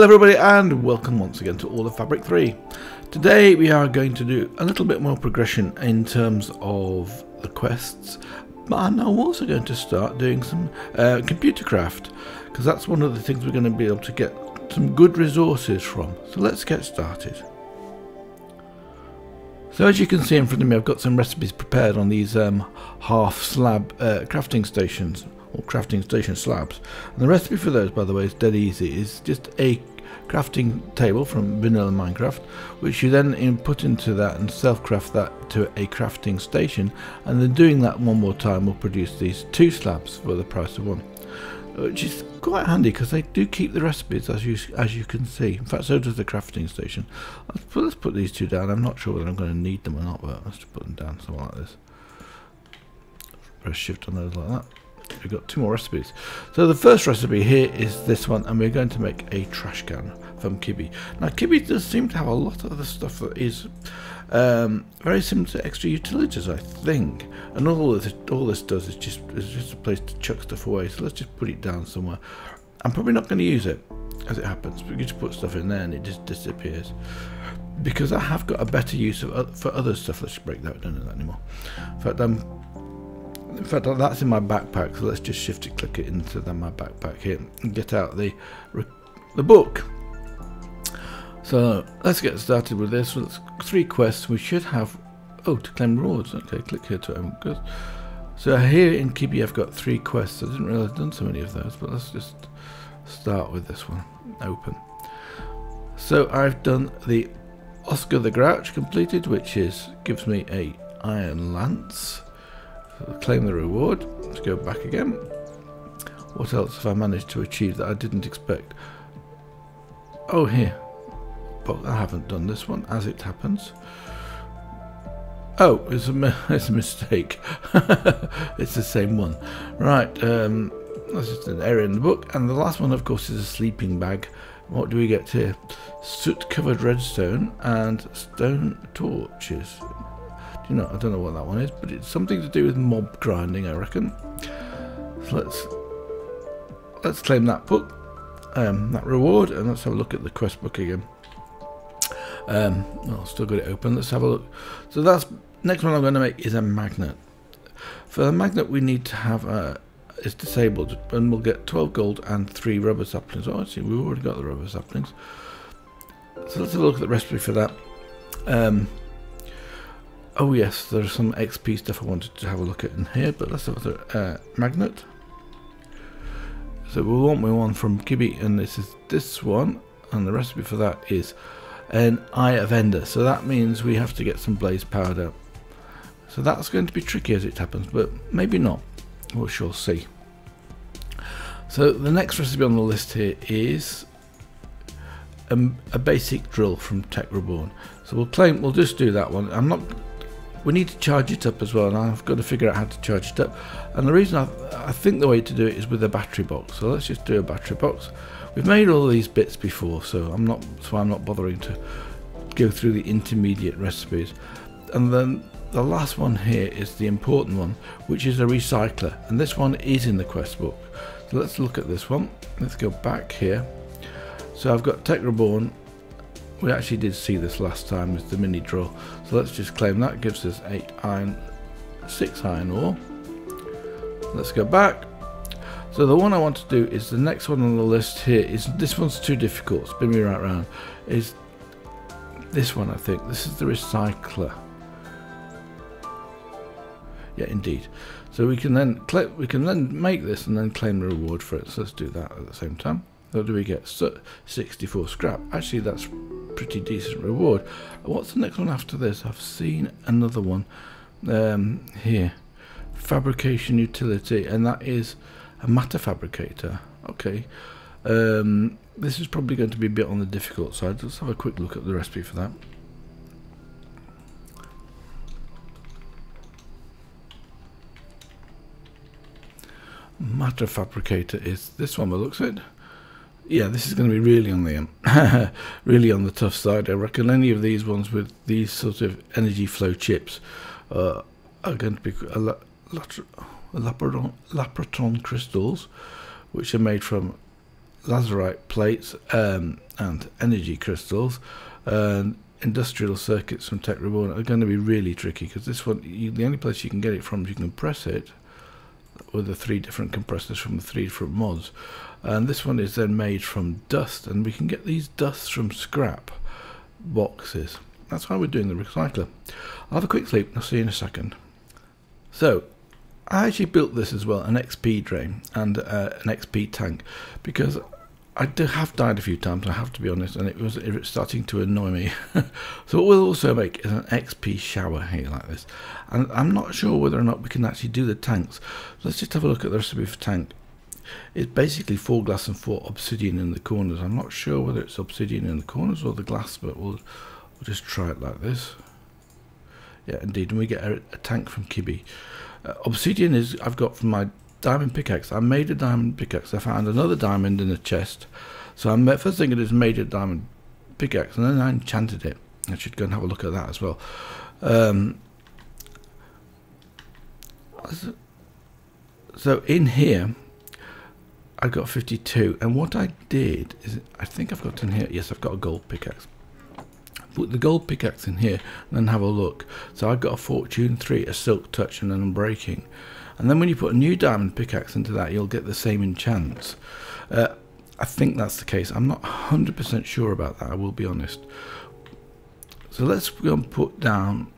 Hello everybody and welcome once again to All of Fabric 3. Today we are going to do a little bit more progression in terms of the quests but I'm also going to start doing some uh, computer craft because that's one of the things we're going to be able to get some good resources from. So let's get started. So as you can see in front of me I've got some recipes prepared on these um, half slab uh, crafting stations or crafting station slabs. And the recipe for those, by the way, is dead easy. It's just a crafting table from vanilla Minecraft, which you then input into that and self-craft that to a crafting station. And then doing that one more time will produce these two slabs for the price of one. Which is quite handy because they do keep the recipes as you as you can see. In fact, so does the crafting station. Let's put, let's put these two down. I'm not sure whether I'm going to need them or not, but let's just put them down somewhere like this. Press shift on those like that we've got two more recipes. So the first recipe here is this one, and we're going to make a trash can from Kibby. Now Kibby does seem to have a lot of the stuff that is um, very similar to extra utilities, I think. And all this, all this does is just is just a place to chuck stuff away. So let's just put it down somewhere. I'm probably not going to use it, as it happens. But you just put stuff in there and it just disappears. Because I have got a better use of, for other stuff. Let's break that. don't do that anymore. In fact, I'm in fact that's in my backpack so let's just shift it click it into the, my backpack here and get out the the book. So let's get started with this. Three quests we should have oh to claim rewards. Okay click here to open good. So here in Kibby I've got three quests. I didn't realize I'd done so many of those but let's just start with this one. Open. So I've done the Oscar the Grouch completed which is gives me a iron lance claim the reward. Let's go back again. What else have I managed to achieve that I didn't expect? Oh, here. But I haven't done this one, as it happens. Oh, it's a, it's a mistake. it's the same one. Right, um, that's just an error in the book. And the last one, of course, is a sleeping bag. What do we get here? Soot-covered redstone and stone torches you know, I don't know what that one is, but it's something to do with mob grinding, I reckon. So let's let's claim that book, um, that reward, and let's have a look at the quest book again. Um, well, still got it open. Let's have a look. So that's next one I'm going to make is a magnet. For the magnet, we need to have a is disabled, and we'll get 12 gold and three rubber saplings. Oh, see, we've already got the rubber saplings. So let's have a look at the recipe for that. Um, Oh yes, there's some XP stuff I wanted to have a look at in here, but let's have a uh, magnet. So we'll want one from Kibby, and this is this one, and the recipe for that is an Eye of Ender. So that means we have to get some blaze powder. So that's going to be tricky as it happens, but maybe not. We shall see. So the next recipe on the list here is a, a basic drill from Tech Reborn. So we'll claim we'll just do that one. I'm not we need to charge it up as well and I've got to figure out how to charge it up. And the reason I, I think the way to do it is with a battery box. So let's just do a battery box. We've made all these bits before so I'm not so I'm not bothering to go through the intermediate recipes. And then the last one here is the important one which is a recycler and this one is in the quest book. So let's look at this one. Let's go back here. So I've got Tech Reborn we actually did see this last time with the mini drill. So let's just claim that gives us 8 iron, 6 iron ore. Let's go back. So the one I want to do is the next one on the list here is this one's too difficult. Spin me right round. Is this one I think. This is the recycler. Yeah, indeed. So we can then we can then make this and then claim the reward for it. So let's do that at the same time. What do we get? So 64 scrap. Actually, that's pretty decent reward. What's the next one after this? I've seen another one um, here. Fabrication utility, and that is a matter fabricator. Okay. Um, this is probably going to be a bit on the difficult side. Let's have a quick look at the recipe for that. Matter fabricator is this one by looks it yeah, this is going to be really on the um, really on the tough side. I reckon any of these ones with these sort of energy flow chips uh, are going to be a la lapotron, lapotron crystals, which are made from lazurite plates um, and energy crystals and industrial circuits from Tech Reborn are going to be really tricky because this one, you, the only place you can get it from is you can press it with the three different compressors from the three different mods. And this one is then made from dust, and we can get these dusts from scrap boxes. That's why we're doing the recycler. I'll have a quick sleep, I'll see you in a second. So, I actually built this as well, an XP drain and uh, an XP tank, because I do have died a few times, I have to be honest, and it was, it was starting to annoy me. so what we'll also make is an XP shower here like this. And I'm not sure whether or not we can actually do the tanks. Let's just have a look at the recipe for tank. It's basically four glass and four obsidian in the corners. I'm not sure whether it's obsidian in the corners or the glass, but we'll, we'll just try it like this. Yeah, indeed, and we get a, a tank from Kibby. Uh, obsidian is I've got from my diamond pickaxe. I made a diamond pickaxe. I found another diamond in a chest. So I'm first thinking it's made a diamond pickaxe, and then I enchanted it. I should go and have a look at that as well. Um, so in here, I got 52, and what I did is, I think I've got in here, yes, I've got a gold pickaxe. Put the gold pickaxe in here, and then have a look. So I've got a fortune 3, a silk touch, and an unbreaking. And then when you put a new diamond pickaxe into that, you'll get the same enchants. Uh, I think that's the case. I'm not 100% sure about that, I will be honest. So let's go and put down,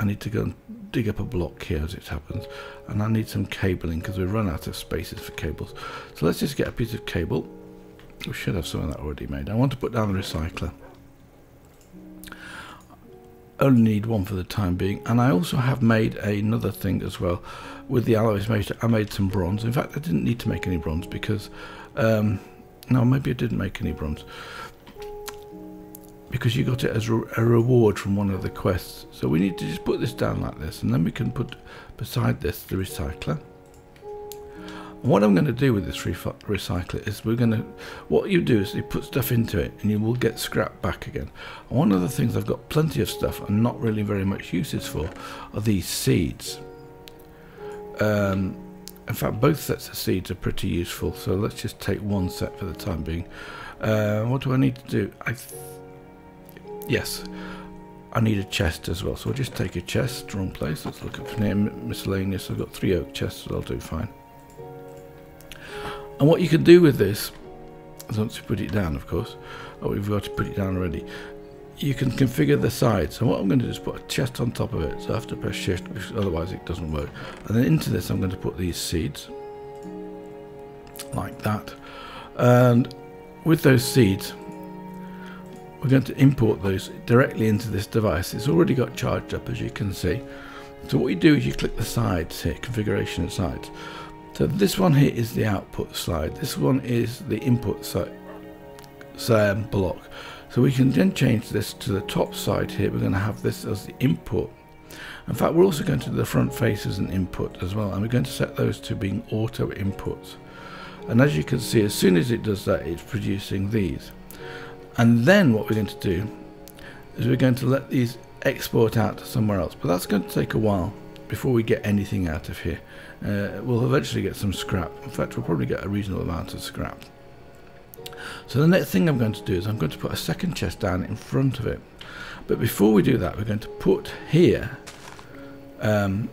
I need to go and dig up a block here as it happens. And I need some cabling because we've run out of spaces for cables. So let's just get a piece of cable. We should have some of that already made. I want to put down the recycler only need one for the time being and I also have made another thing as well with the alloys made I made some bronze in fact I didn't need to make any bronze because um, no maybe I didn't make any bronze because you got it as a reward from one of the quests so we need to just put this down like this and then we can put beside this the recycler what I'm going to do with this recycler is we're going to, what you do is you put stuff into it and you will get scrap back again. And one of the things I've got plenty of stuff and not really very much uses for are these seeds. Um, in fact, both sets of seeds are pretty useful. So let's just take one set for the time being. Uh, what do I need to do? I yes, I need a chest as well. So I'll just take a chest, wrong place. Let's look up near miscellaneous. I've got three oak chests, I'll do fine. And what you can do with this, once you put it down, of course, oh, we've got to put it down already, you can configure the sides. So what I'm going to do is put a chest on top of it. So I have to press shift, otherwise it doesn't work. And then into this, I'm going to put these seeds, like that. And with those seeds, we're going to import those directly into this device. It's already got charged up, as you can see. So what you do is you click the sides here, configuration sides. So this one here is the output slide. This one is the input side block. So we can then change this to the top side here. We're going to have this as the input. In fact, we're also going to the front face as an input as well. And we're going to set those to being auto inputs. And as you can see, as soon as it does that, it's producing these. And then what we're going to do is we're going to let these export out somewhere else. But that's going to take a while before we get anything out of here. Uh, we'll eventually get some scrap. In fact, we'll probably get a reasonable amount of scrap. So the next thing I'm going to do is I'm going to put a second chest down in front of it. But before we do that, we're going to put here um,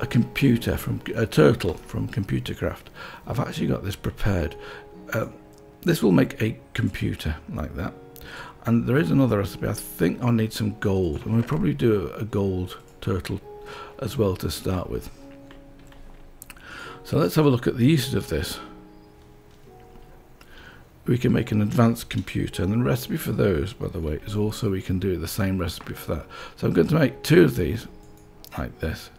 a computer from a turtle from Computercraft. I've actually got this prepared. Uh, this will make a computer like that. And there is another recipe. I think I'll need some gold. And we'll probably do a gold turtle as well to start with. So let's have a look at the uses of this. We can make an advanced computer and the recipe for those by the way is also we can do the same recipe for that. So I'm going to make two of these like this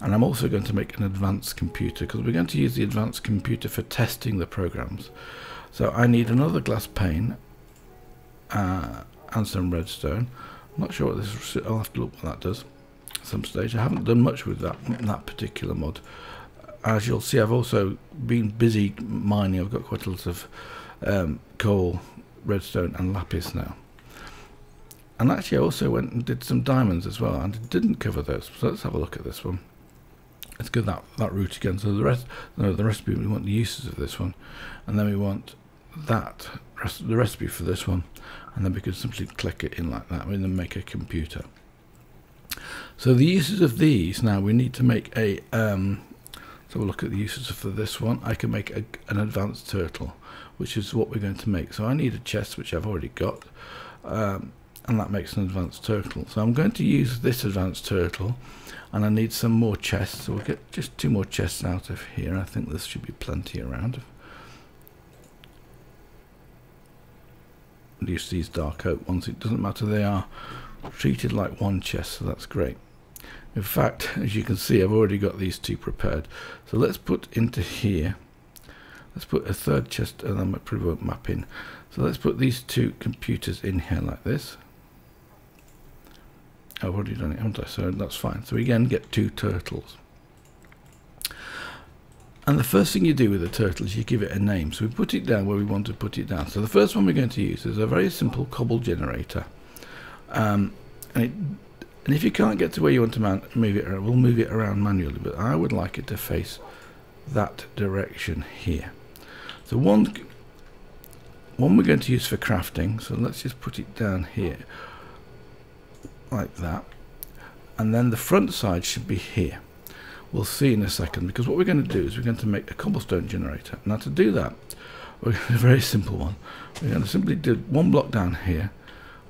and I'm also going to make an advanced computer because we're going to use the advanced computer for testing the programs. So I need another glass pane uh, and some redstone. I'm not sure what this, I'll have to look what that does At some stage. I haven't done much with that that particular mod. As you'll see, I've also been busy mining. I've got quite a lot of um, coal, redstone, and lapis now. And actually, I also went and did some diamonds as well, and didn't cover those. So let's have a look at this one. let's go that that route again. So the rest, no, the recipe we want the uses of this one, and then we want that the recipe for this one, and then we can simply click it in like that, and then make a computer. So the uses of these now we need to make a. Um, so we'll look at the uses for this one. I can make a, an advanced turtle, which is what we're going to make. So I need a chest, which I've already got. Um, and that makes an advanced turtle. So I'm going to use this advanced turtle and I need some more chests. So we'll get just two more chests out of here. I think this should be plenty around. Use these dark oak ones. It doesn't matter. They are treated like one chest, so that's great. In fact, as you can see, I've already got these two prepared. So let's put into here. Let's put a third chest, and then I probably won't map in. So let's put these two computers in here like this. I've already done it, haven't I? So that's fine. So we again get two turtles. And the first thing you do with a turtle is you give it a name. So we put it down where we want to put it down. So the first one we're going to use is a very simple cobble generator. Um, and, it, and, if you can't get to where you want to move it we'll move it around manually. But I would like it to face that direction here. So one, one we're going to use for crafting. So let's just put it down here like that and then the front side should be here we'll see in a second because what we're going to do is we're going to make a cobblestone generator. Now to do that we're going to a very simple one. We're going to simply do one block down here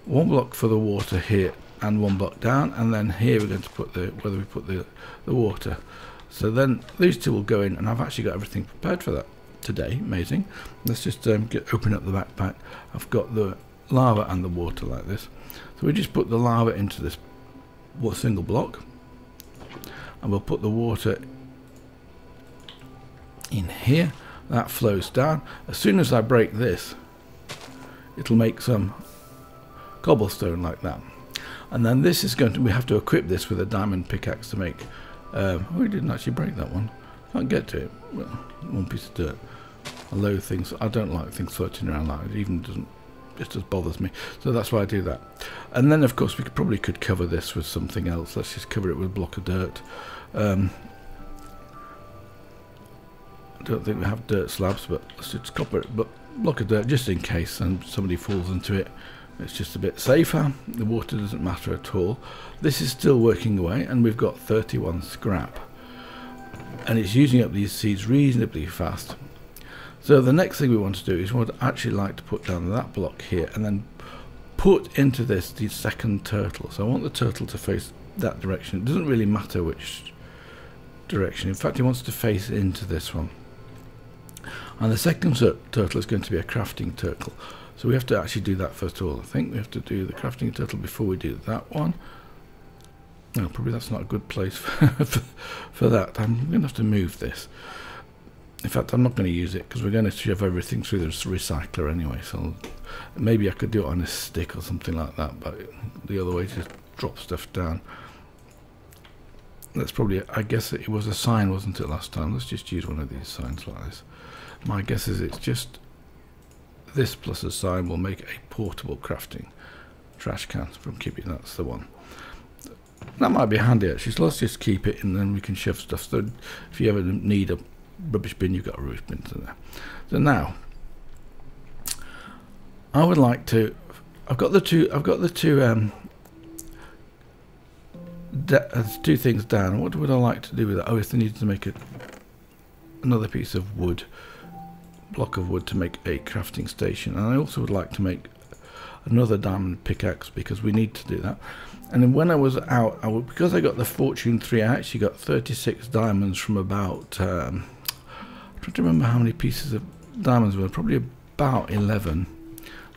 one block for the water here and one block down and then here we're going to put the whether we put the the water. So then these two will go in and I've actually got everything prepared for that today. Amazing. Let's just um, get open up the backpack. I've got the lava and the water like this. So we just put the lava into this what single block and we'll put the water in here. That flows down. As soon as I break this, it'll make some cobblestone like that. And then this is going to, we have to equip this with a diamond pickaxe to make, um, oh, we didn't actually break that one. Can't get to it. One piece of dirt. I loathe things, I don't like things floating around like it even doesn't it just bothers me. So that's why I do that. And then, of course, we could, probably could cover this with something else. Let's just cover it with a block of dirt. Um, I don't think we have dirt slabs, but let's just cover it. But block of dirt, just in case and somebody falls into it. It's just a bit safer. The water doesn't matter at all. This is still working away, and we've got 31 scrap. And it's using up these seeds reasonably fast. So the next thing we want to do is we would actually like to put down that block here and then put into this the second turtle. So I want the turtle to face that direction. It doesn't really matter which direction. In fact, he wants to face into this one. And the second turtle is going to be a crafting turtle. So we have to actually do that first of all. I think we have to do the crafting turtle before we do that one. No, probably that's not a good place for, for, for that. I'm going to have to move this. In fact, I'm not going to use it because we're going to shove everything through the recycler anyway. So maybe I could do it on a stick or something like that. But the other way to drop stuff down. That's probably, I guess it was a sign, wasn't it, last time? Let's just use one of these signs like this. My guess is it's just this plus a sign will make a portable crafting trash can from Kibby. That's the one. That might be handy actually. So let's just keep it and then we can shove stuff. So if you ever need a rubbish bin, you've got a rubbish bin there. So now, I would like to. I've got the two. I've got the two. Um, uh, two things down. What would I like to do with it? Oh, if I needed to make a, another piece of wood, block of wood to make a crafting station, and I also would like to make another diamond pickaxe because we need to do that. And then when I was out, I because I got the Fortune 3, I actually got 36 diamonds from about um, I don't remember how many pieces of diamonds were. Probably about 11,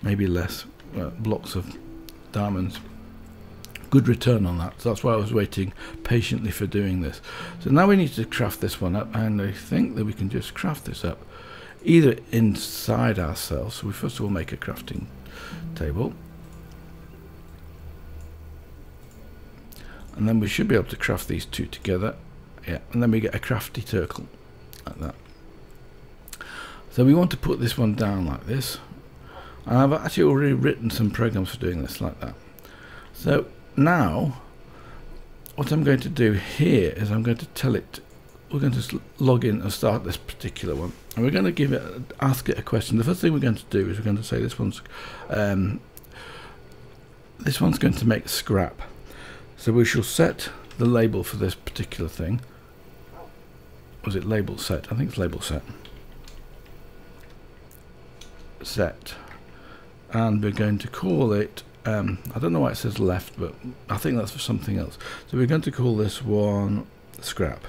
maybe less, uh, blocks of diamonds. Good return on that. So that's why I was waiting patiently for doing this. So now we need to craft this one up, and I think that we can just craft this up either inside ourselves. So we first of all make a crafting table. And then we should be able to craft these two together. Yeah, and then we get a crafty turtle like that. So we want to put this one down like this. And I've actually already written some programs for doing this like that. So now, what I'm going to do here is I'm going to tell it we're going to log in and start this particular one, and we're going to give it, ask it a question. The first thing we're going to do is we're going to say this one's, um, this one's going to make scrap. So we shall set the label for this particular thing. Was it label set? I think it's label set. Set, and we're going to call it. Um, I don't know why it says left, but I think that's for something else. So we're going to call this one scrap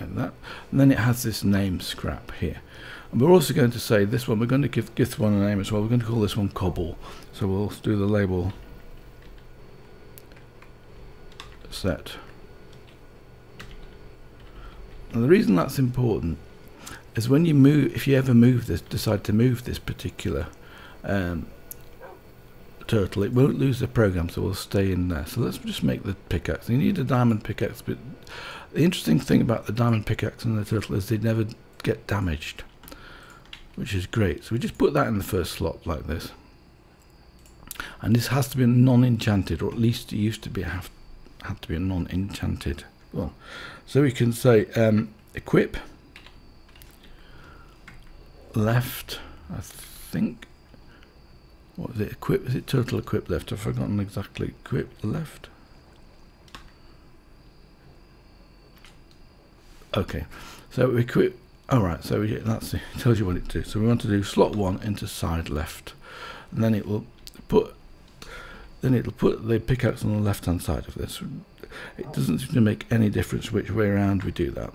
like that. And then it has this name scrap here. And we're also going to say this one, we're going to give, give this one a name as well. We're going to call this one cobble. So we'll do the label set. And the reason that's important is when you move, if you ever move this, decide to move this particular um, turtle, it won't lose the program, so we'll stay in there. So let's just make the pickaxe. You need a diamond pickaxe, but the interesting thing about the diamond pickaxe and the turtle is they never get damaged, which is great. So we just put that in the first slot like this. And this has to be non-enchanted, or at least it used to be have had to be a non-enchanted one. So we can say um, equip left, I think. What is it? Equip? Is it turtle equip left? I've forgotten exactly. Equip left. Okay, so we quit. All right, so we, that's it tells you what it does. So we want to do slot one into side left, and then it will put then it'll put the pickaxe on the left hand side of this. It doesn't seem to make any difference which way around we do that,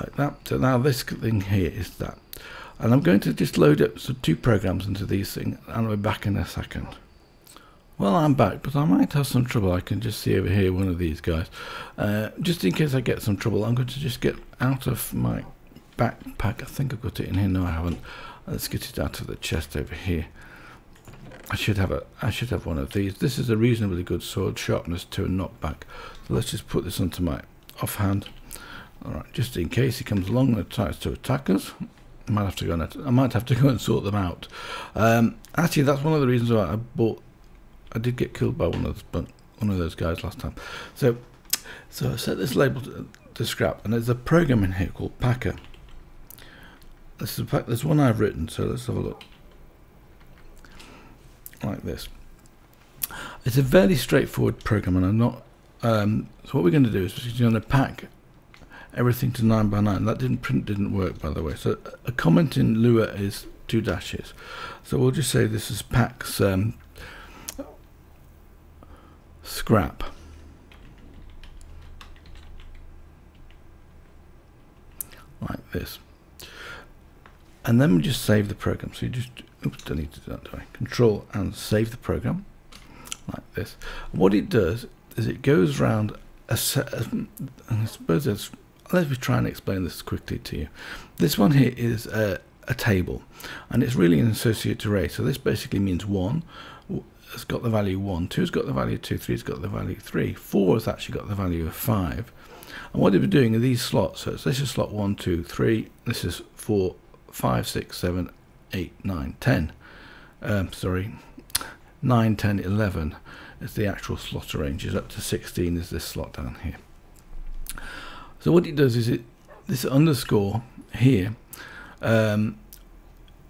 like that. So now this thing here is that, and I'm going to just load up some two programs into these things, and I'll be back in a second. Well, I'm back, but I might have some trouble. I can just see over here one of these guys. Uh, just in case I get some trouble, I'm going to just get out of my backpack. I think I've got it in here. No, I haven't. Let's get it out of the chest over here. I should have a. I should have one of these. This is a reasonably good sword, sharpness to a knockback. So let's just put this onto my offhand. All right, just in case he comes along and tries to attack us. I might have to go and I might have to go and sort them out. Um, actually, that's one of the reasons why I bought I did get killed by one of those, one of those guys last time. So, so I set this label to, to scrap, and there's a program in here called Packer. This is there's one I've written, so let's have a look. Like this. It's a very straightforward program, and I'm not. Um, so what we're going to do is we're going to pack everything to 9 by 9 that didn't print didn't work by the way so a comment in Lua is two dashes so we'll just say this is packs um, scrap. Like this. And then we just save the program. So you just, oops, deleted that, do I? Control and save the program. Like this. what it does is it goes around a set, I suppose it's, let me try and explain this quickly to you. This one here is a, a table and it's really an associative array. So this basically means one, has got the value 1, 2 has got the value 2, 3 has got the value 3, 4 has actually got the value of 5. And what we're doing in these slots, so this is slot 1, 2, 3, this is 4, 5, 6, 7, 8, 9, 10. Um, sorry, 9, 10, 11 is the actual slot arranges, up to 16 is this slot down here. So what it does is it this underscore here um,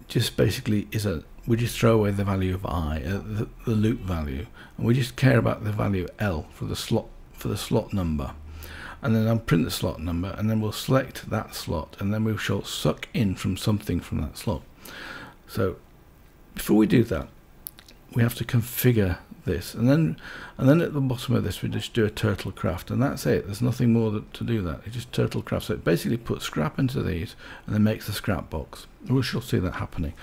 just basically is a we just throw away the value of i, uh, the, the loop value, and we just care about the value l for the slot for the slot number. And then I'll print the slot number, and then we'll select that slot, and then we shall suck in from something from that slot. So before we do that, we have to configure this, and then and then at the bottom of this we just do a turtle craft, and that's it. There's nothing more that, to do that. It just turtle craft. So it basically puts scrap into these, and then makes the scrap box. We shall see that happening.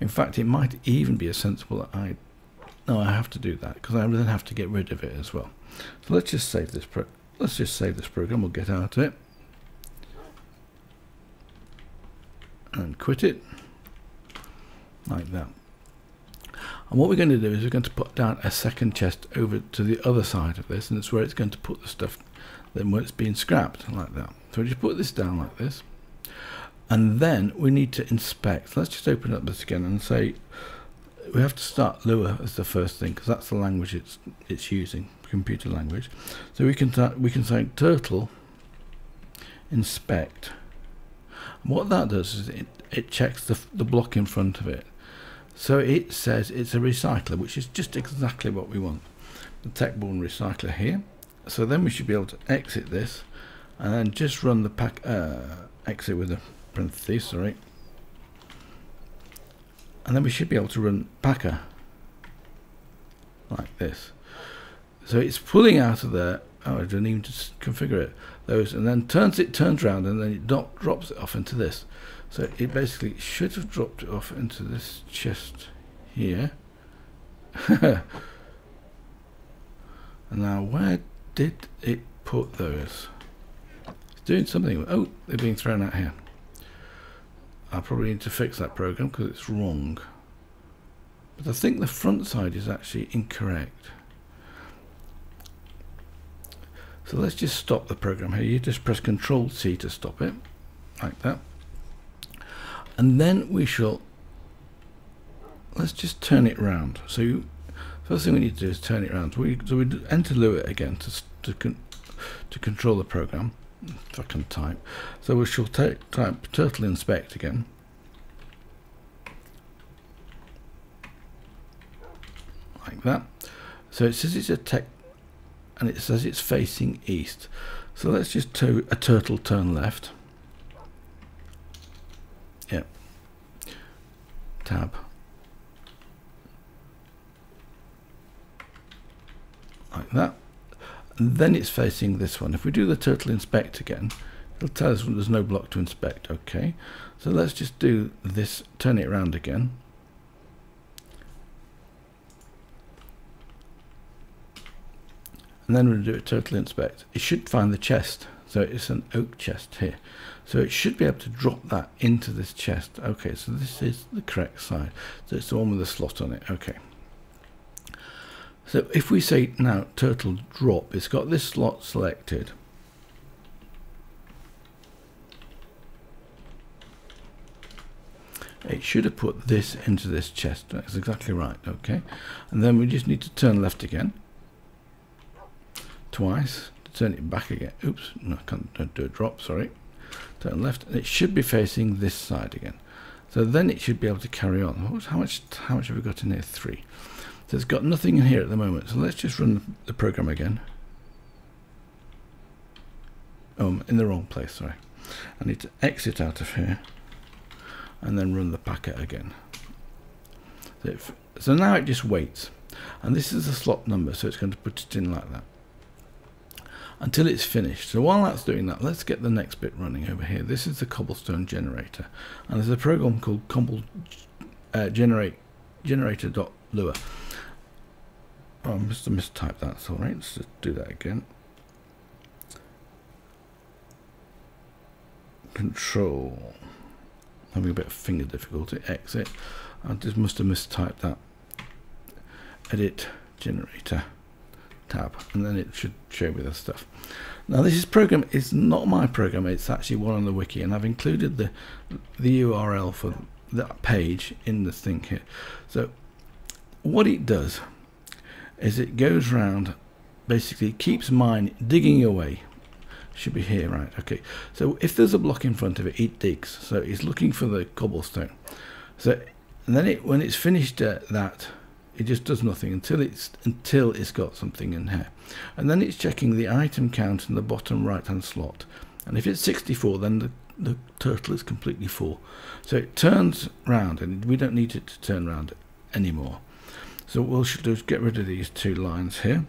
In fact, it might even be a sensible that I... No, I have to do that because I then have to get rid of it as well. So let's just save this. Pro let's just save this program. We'll get out of it and quit it like that. And what we're going to do is we're going to put down a second chest over to the other side of this, and it's where it's going to put the stuff then when it's being scrapped like that. So we just put this down like this and then we need to inspect let's just open up this again and say we have to start Lua as the first thing because that's the language it's it's using, computer language. So we can we can say turtle inspect. And what that does is it, it checks the, the block in front of it. So it says it's a recycler, which is just exactly what we want. The Tech Reborn recycler here. So then we should be able to exit this and then just run the pack uh, exit with a parenthesis, sorry. And then we should be able to run packer like this. So it's pulling out of there. Oh, I didn't even configure it. Those and then turns it turns around and then it drops it off into this. So it basically should have dropped it off into this chest here. and now where did it put those? It's doing something. Oh, they're being thrown out here. I probably need to fix that program because it's wrong. But I think the front side is actually incorrect. So let's just stop the program here. You just press Control C to stop it, like that. And then we shall, let's just turn it round. So you, first thing we need to do is turn it around. So we, so we enter Lua again to, to, con, to control the program. If I can type. So we shall type turtle inspect again. Like that. So it says it's a tech and it says it's facing east. So let's just do a turtle turn left. Tab. Like that. And then it's facing this one. If we do the turtle inspect again, it'll tell us there's no block to inspect. Okay. So let's just do this, turn it around again. and then we'll do a turtle inspect. It should find the chest. So it's an oak chest here. So it should be able to drop that into this chest. Okay, so this is the correct side. So it's the one with the slot on it. Okay. So if we say now turtle drop, it's got this slot selected. It should have put this into this chest. That's exactly right. Okay. And then we just need to turn left again twice turn it back again. Oops, no, I can't do a drop, sorry. Turn left, and it should be facing this side again. So then it should be able to carry on. How much, how much have we got in here? Three. So it's got nothing in here at the moment. So let's just run the program again. Oh, I'm in the wrong place, sorry. I need to exit out of here and then run the packer again. So, if, so now it just waits. And this is the slot number, so it's going to put it in like that until it's finished. So while that's doing that, let's get the next bit running over here. This is the cobblestone generator, and there's a program called cobble uh, generate generator.lua. Oh, I must have mistyped that. So right, let's just do that again. Control. Having a bit of finger difficulty. Exit. I just must have mistyped that. Edit generator tab and then it should show me the stuff. Now this is program is not my program it's actually one on the wiki and I've included the the URL for that page in the thing here. So what it does is it goes around basically keeps mine digging away. Should be here right okay. So if there's a block in front of it it digs so it's looking for the cobblestone. So and then it when it's finished uh, that it just does nothing until it's until it's got something in here. And then it's checking the item count in the bottom right hand slot. And if it's 64 then the, the turtle is completely full. So it turns round and we don't need it to turn round anymore. So what we should do is get rid of these two lines here.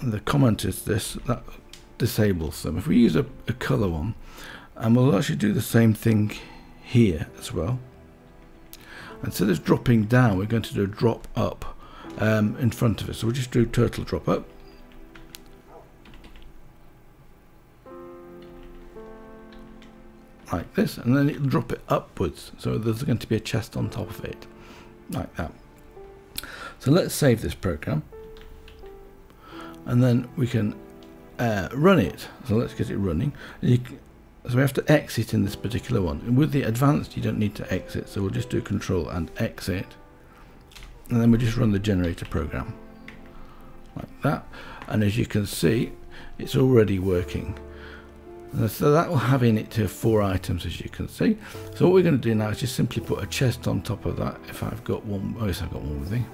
And the comment is this that disables them. If we use a, a color one and we'll actually do the same thing here as well instead of dropping down, we're going to do a drop up um, in front of us. So we'll just do turtle drop up. Like this, and then it'll drop it upwards. So there's going to be a chest on top of it, like that. So let's save this program, and then we can uh, run it. So let's get it running. So we have to exit in this particular one. And with the advanced, you don't need to exit. So we'll just do control and exit. And then we just run the generator program like that. And as you can see, it's already working. So that will have in it to four items as you can see. So what we're going to do now is just simply put a chest on top of that. If I've got one, oh yes I've got one with me.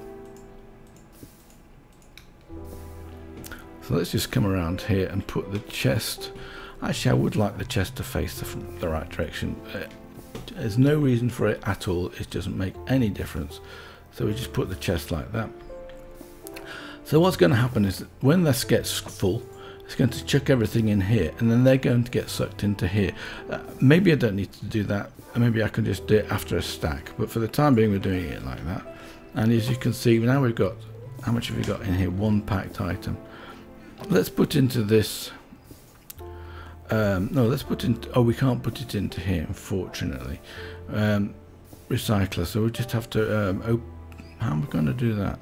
So let's just come around here and put the chest Actually, I would like the chest to face the, the right direction. Uh, there's no reason for it at all. It doesn't make any difference. So we just put the chest like that. So what's going to happen is when this gets full, it's going to chuck everything in here and then they're going to get sucked into here. Uh, maybe I don't need to do that. Maybe I can just do it after a stack. But for the time being, we're doing it like that. And as you can see, now we've got, how much have we got in here? One packed item. Let's put into this um, no, let's put in. Oh, we can't put it into here, unfortunately. Um, recycler. So we just have to. Um, oh, how am I going to do that?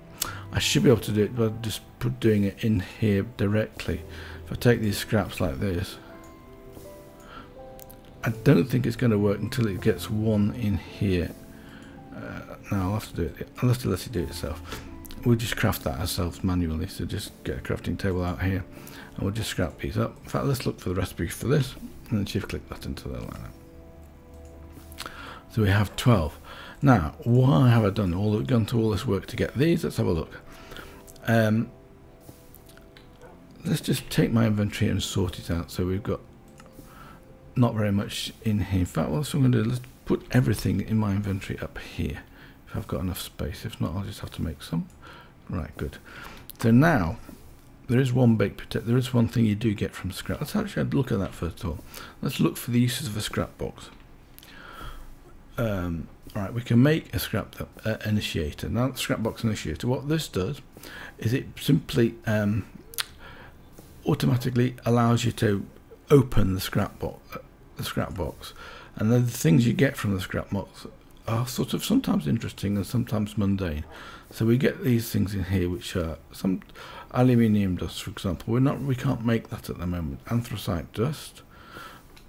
I should be able to do it, but just put doing it in here directly. If I take these scraps like this, I don't think it's going to work until it gets one in here. Uh, now I'll have to do it. I'll have to let it do it itself. We'll just craft that ourselves manually. So just get a crafting table out here and we'll just scrap these up. In fact, let's look for the recipe for this and then shift click that into the line. So we have 12. Now, why have I done all gone to all this work to get these? Let's have a look. Um, let's just take my inventory and sort it out. So we've got not very much in here. In fact, what I'm going to do, let's put everything in my inventory up here. If I've got enough space. If not, I'll just have to make some. Right, good. So now there is one big protect. There is one thing you do get from scrap. Let's actually look at that first of all. Let's look for the uses of a scrap box. Um, all right, we can make a scrap uh, initiator. Now, scrap box initiator. What this does is it simply um, automatically allows you to open the scrap box. Uh, the scrap box, and the things you get from the scrap box are sort of sometimes interesting and sometimes mundane. So we get these things in here, which are some aluminium dust, for example. We're not, we can't make that at the moment. Andesite dust,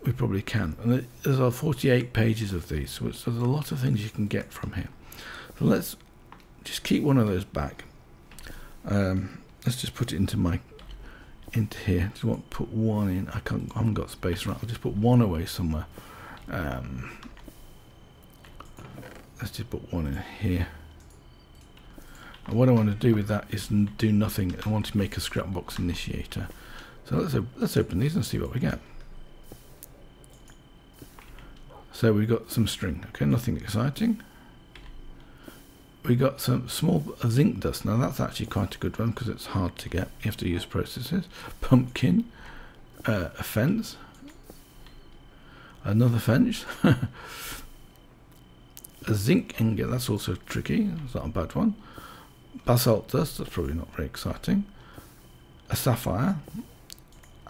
we probably can. And there's 48 pages of these, so there's a lot of things you can get from here. So let's just keep one of those back. Um, let's just put it into my into here. You want to put one in? I can't. I haven't got space right. I'll just put one away somewhere. Um, let's just put one in here. And what I want to do with that is do nothing. I want to make a scrap box initiator. So let's, let's open these and see what we get. So we've got some string. Okay, nothing exciting. We got some small zinc dust. Now that's actually quite a good one because it's hard to get. You have to use processes. Pumpkin. Uh, a fence. Another fence. a zinc ingot. That's also tricky. It's not a bad one basalt dust, that's probably not very exciting. A sapphire.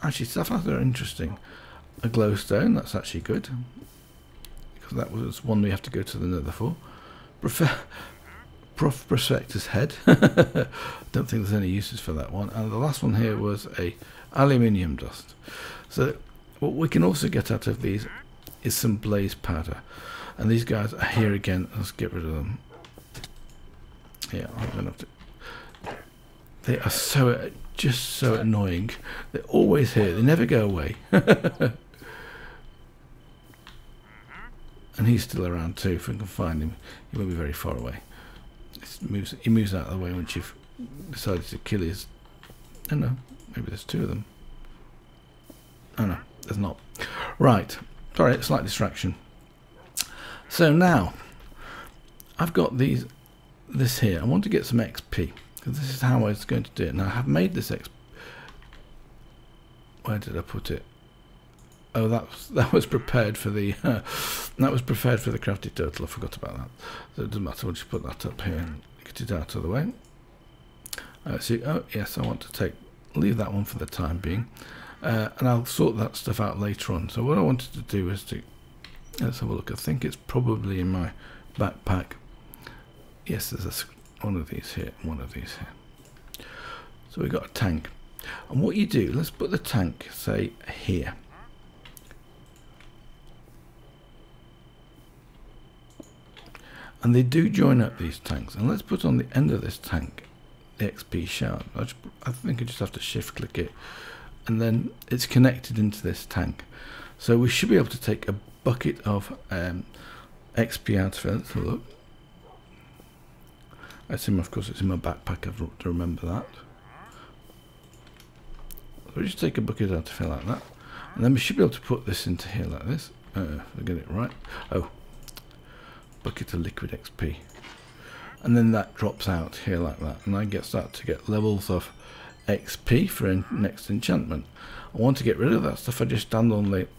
Actually, sapphires are interesting. A glowstone, that's actually good. Because that was one we have to go to the nether for. Prof, Prof Prospector's head. Don't think there's any uses for that one. And the last one here was a aluminium dust. So what we can also get out of these is some blaze powder. And these guys are here again. Let's get rid of them. Yeah, I'm gonna have to. They are so just so annoying. They're always here. They never go away. and he's still around too. If we can find him, he won't be very far away. Moves, he moves out of the way once you've decided to kill his. I don't know. Maybe there's two of them. Oh no, there's not. Right. Sorry, slight distraction. So now, I've got these this here. I want to get some XP because this is how I was going to do it. Now I have made this XP. Where did I put it? Oh, that was, that was prepared for the uh, that was prepared for the crafty turtle. I forgot about that. So it doesn't matter. We'll just put that up here and get it out of the way. Uh, see, oh yes, I want to take leave that one for the time being, uh, and I'll sort that stuff out later on. So what I wanted to do is to let's have a look. I think it's probably in my backpack Yes, there's a, one of these here, one of these here. So we've got a tank. And what you do, let's put the tank, say, here. And they do join up these tanks. And let's put on the end of this tank the XP shard. I, just, I think I just have to shift click it. And then it's connected into this tank. So we should be able to take a bucket of um, XP out of it. Let's look. That's in, of course, it's in my backpack. I've got to remember that. So we just take a bucket out to fill like that. And then we should be able to put this into here like this. Uh, I get it right. Oh, bucket of liquid XP. And then that drops out here like that. And I get start to get levels of XP for next enchantment. I want to get rid of that stuff. I just stand on the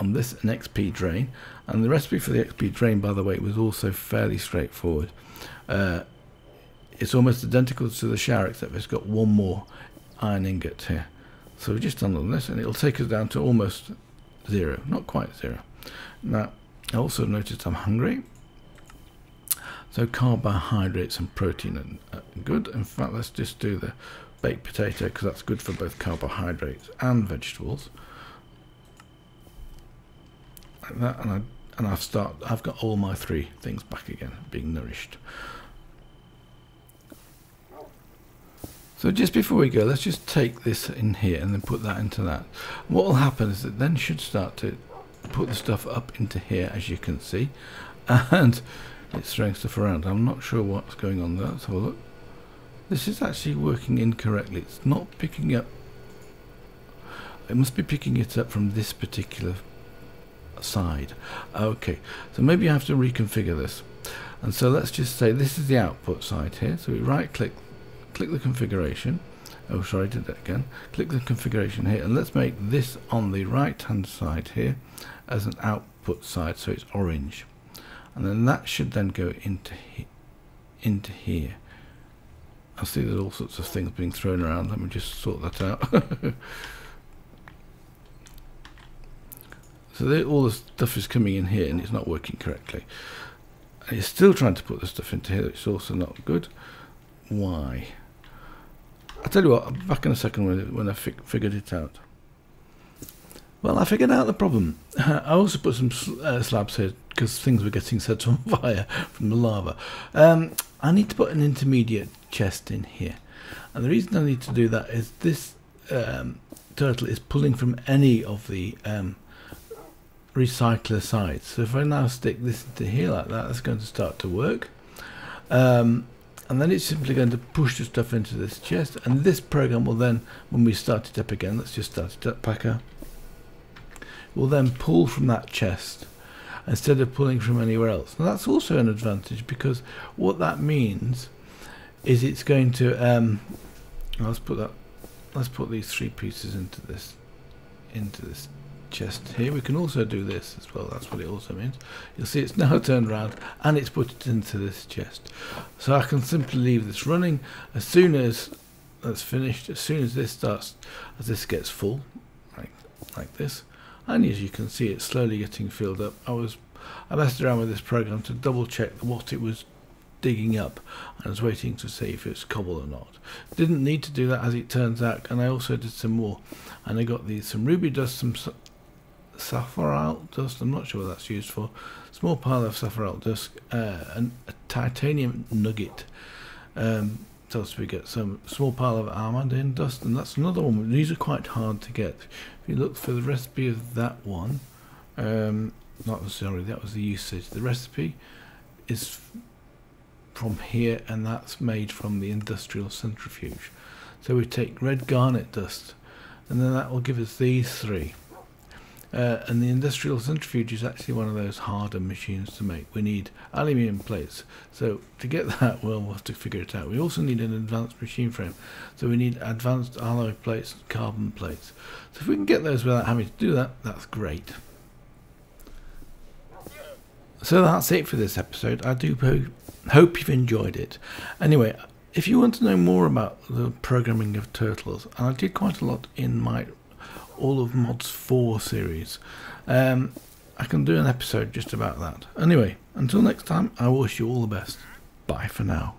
on this an XP drain. And the recipe for the XP drain, by the way, was also fairly straightforward. Uh, it's almost identical to the shower, except it's got one more iron ingot here. So we've just done on this, and it'll take us down to almost zero, not quite zero. Now, I also noticed I'm hungry. So carbohydrates and protein are good. In fact, let's just do the baked potato because that's good for both carbohydrates and vegetables. Like that, and I and I've start. I've got all my three things back again, being nourished. So just before we go, let's just take this in here and then put that into that. What will happen is it then should start to put the stuff up into here, as you can see, and it's throwing stuff around. I'm not sure what's going on there. Let's have a look. This is actually working incorrectly. It's not picking up. It must be picking it up from this particular side. Okay, so maybe I have to reconfigure this. And so let's just say this is the output side here. So we right click click the configuration. Oh sorry did that again. Click the configuration here and let's make this on the right hand side here as an output side so it's orange. And then that should then go into he into here. I see there's all sorts of things being thrown around. Let me just sort that out. So all the stuff is coming in here and it's not working correctly. And it's still trying to put the stuff into here it's also not good. Why I'll tell you what, be back in a second when, when I fi figured it out. Well, I figured out the problem. I also put some uh, slabs here because things were getting set on fire from the lava. Um, I need to put an intermediate chest in here. And the reason I need to do that is this um, turtle is pulling from any of the um, recycler sides. So if I now stick this into here like that, that's going to start to work. Um, and then it's simply going to push the stuff into this chest. And this program will then when we start it up again let's just start it up packer will then pull from that chest instead of pulling from anywhere else. Now that's also an advantage because what that means is it's going to um, let's put that let's put these three pieces into this into this chest here. We can also do this as well. That's what it also means. You'll see it's now turned around and it's put it into this chest. So I can simply leave this running as soon as that's finished. As soon as this starts, as this gets full, like like this, and as you can see, it's slowly getting filled up. I was I messed around with this program to double check what it was digging up I was waiting to see if it's cobble or not. Didn't need to do that as it turns out and I also did some more and I got these some ruby dust, some sapphirite dust. I'm not sure what that's used for. Small pile of sapphirite dust uh, and a titanium nugget. Um, so we get some small pile of almandine dust, and that's another one. These are quite hard to get. If you look for the recipe of that one, um, not sorry, that was the usage. The recipe is from here, and that's made from the industrial centrifuge. So we take red garnet dust, and then that will give us these three. Uh, and the industrial centrifuge is actually one of those harder machines to make. We need aluminium plates. So to get that, well, we'll have to figure it out. We also need an advanced machine frame. So we need advanced alloy plates, carbon plates. So if we can get those without having to do that, that's great. So that's it for this episode. I do hope you've enjoyed it. Anyway, if you want to know more about the programming of turtles, and I did quite a lot in my all of Mods 4 series. Um, I can do an episode just about that. Anyway, until next time, I wish you all the best. Bye for now.